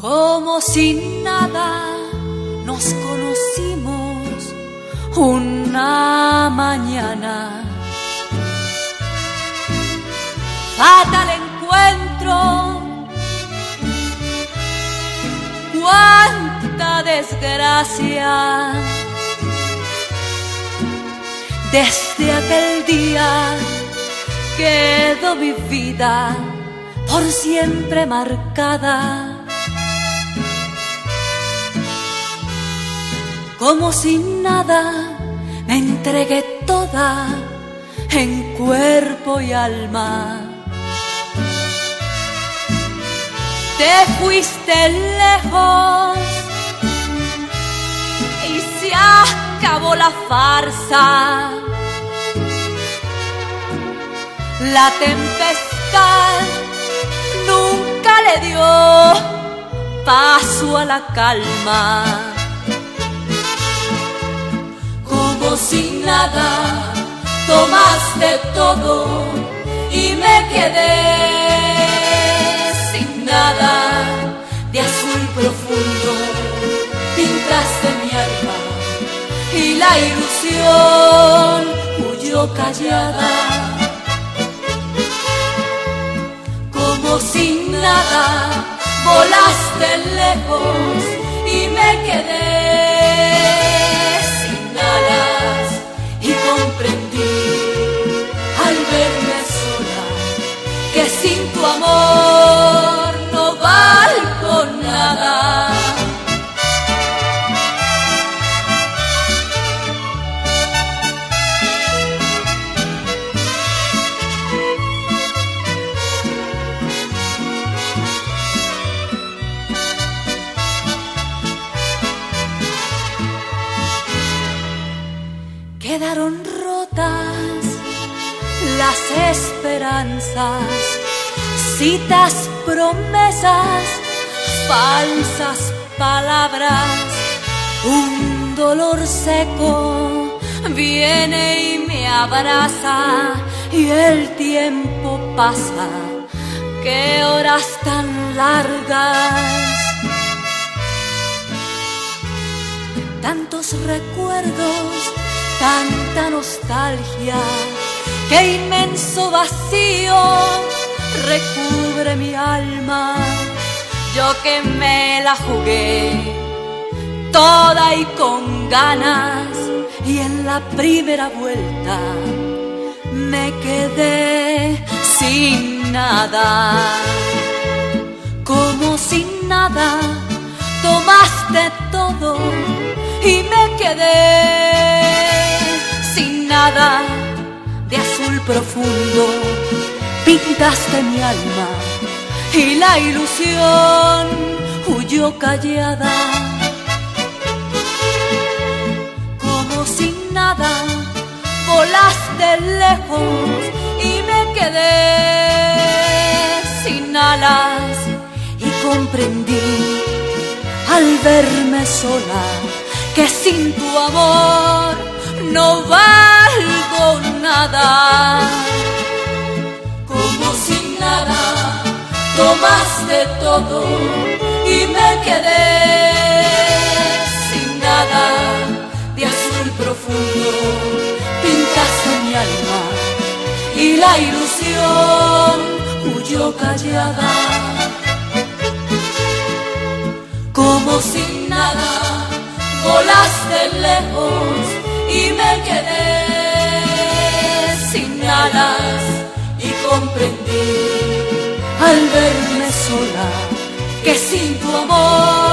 como sin nada nos conocimos una mañana. Fatal encuentro, cuánta desgracia. Desde aquel día quedó mi vida por siempre marcada. Como sin nada me entregué toda en cuerpo y alma. Te fuiste lejos y se acabó la farsa. La tempestad nunca le dio paso a la calma. Como sin nada tomaste todo y me quedé sin nada de azul profundo. Pintaste mi alma y la ilusión huyó callada. Como sin nada volaste lejos y me quedé Quedaron rotas las esperanzas, citas, promesas, falsas palabras. Un dolor seco viene y me abraza y el tiempo pasa. Qué horas tan largas. Tantos recuerdos, tanta nostalgia, qué inmenso vacío recubre mi alma. Yo que me la jugué toda y con ganas y en la primera vuelta me quedé sin nada. Como sin nada tomaste todo y me quedé de azul profundo. Pintaste mi alma y la ilusión huyó callada. Como sin nada volaste lejos y me quedé sin alas y comprendí al verme sola que sin tu amor no valgo Como sin nada tomaste todo y me quedé sin nada de azul profundo. Pintaste mi alma y la ilusión huyó callada. Como sin nada volaste lejos y me quedé y comprendí al verme sola que sin tu amor